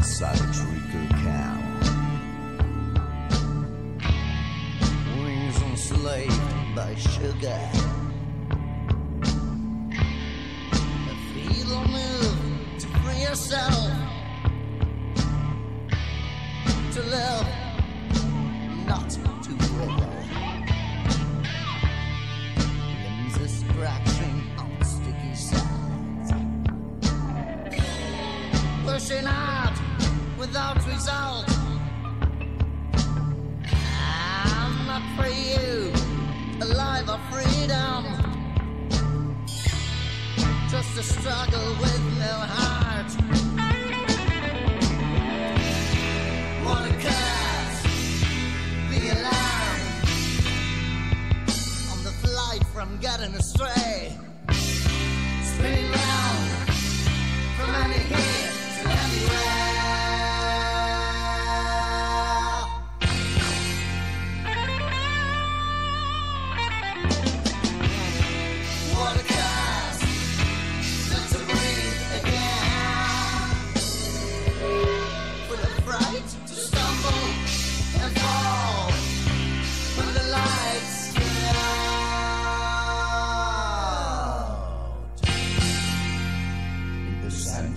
a treacle cow. Wings enslaved by sugar. A feeble move to free yourself. To live, not to wither. Limbs are scratching on sticky sides. Pushing out without result. I'm not for you, alive or freedom. Just a struggle with no heart. Wanna cast the alarm on the flight from getting astray. Spinning round from any here to anywhere.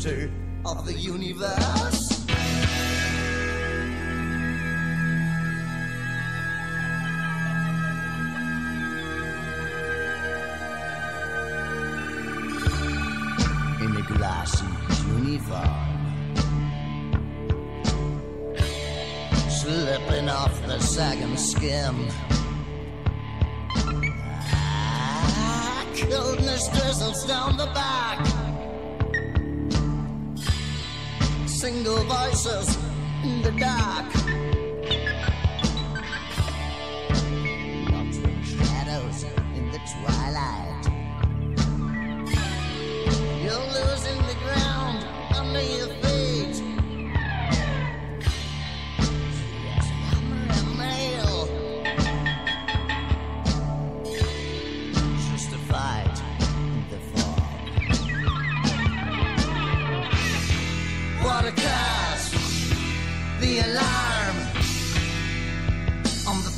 Center of the universe. In a glassy uniform. Slipping off the sagging skin. Ah, coldness drizzles down the back. Single voices in the dark. Shadows in the twilight.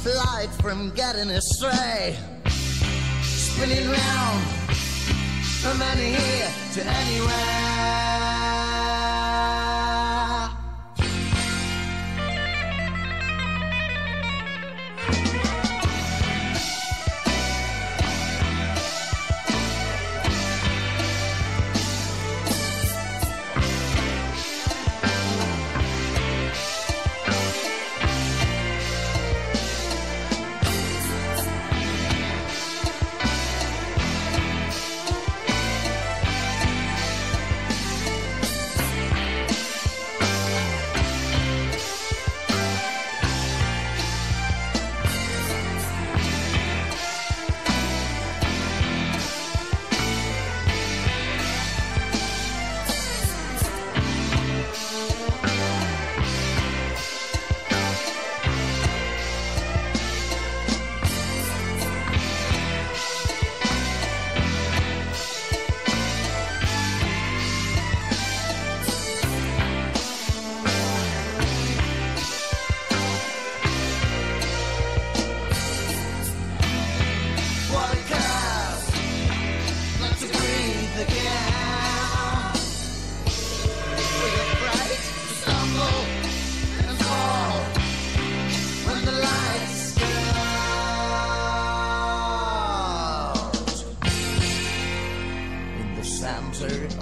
Flight from getting astray. Spinning round from any here to anywhere.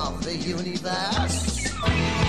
Of the universe.